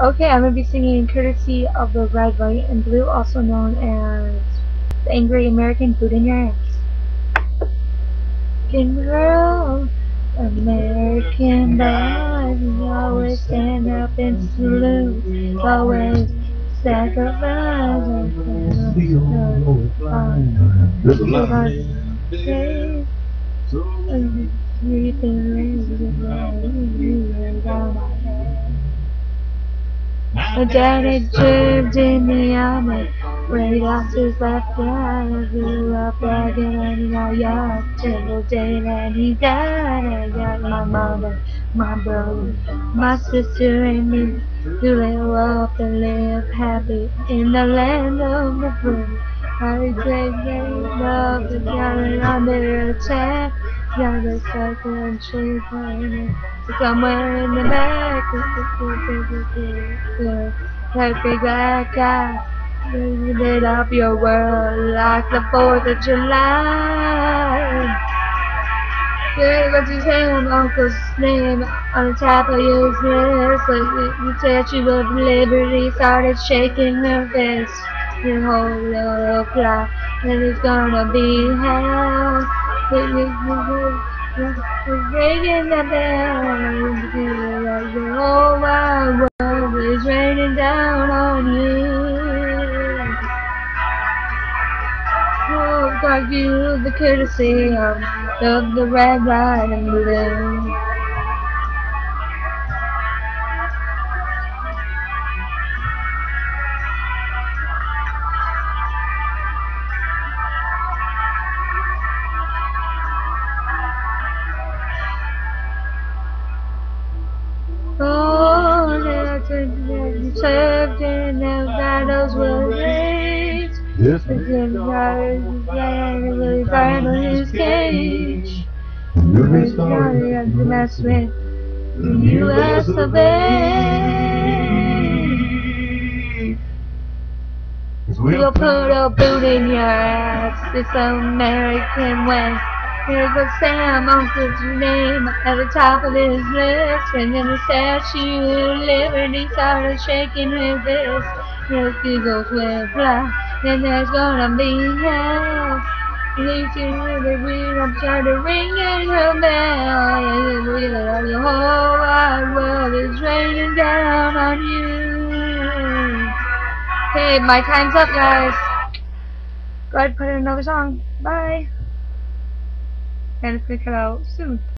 Okay, I'm gonna be singing courtesy of the Red, White, and Blue, also known as the Angry American Boot in Your Ass. Can girl, American boys always stand up and salute, always sacrifice and my daddy served in the army, right off his left eye. Grew up and on our yacht till the day that he died. I got my mother, my brother, my sister, and me to live up and live happy in the land of the free. I take game of the gallery under attack. Got a cycle and tree playing somewhere in the back. Happy black guy, lit up your world like the 4th of July. Yeah, what's his name? Uncle's name on the top of list. Like the Statue of Liberty started shaking her fist. Your whole little fly, and it's gonna be hell. Ringing the bell, like the whole wide world is raining down on you. Oh, God, you the courtesy of, of the red, white, and blue. Served in the battles were great. Yes, The good God really find on his cage. you're We're his sorry daughter. of the mess with the U.S. of A. We'll put a boot in your ass, this American West. Here goes Sam, Uncle's name at the top of his list. And then the Statue of Liberty started shaking her fist. Yes, eagles will fly, and there's gonna be hell. Legion with the green, I'm trying to ring in her bell. And the wheel of the whole wide world is raining down on you. Okay, my time's up, guys. Go ahead put in another song. Bye. And gonna out soon.